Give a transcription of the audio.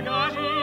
Margarita.